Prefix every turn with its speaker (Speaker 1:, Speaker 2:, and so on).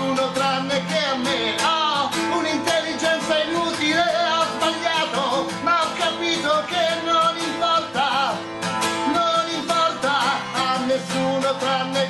Speaker 1: uno tranne che a me. Ha oh, un'intelligenza inutile ha sbagliato ma ho capito che non importa non importa a nessuno tranne che a me